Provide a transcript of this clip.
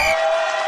Yeah.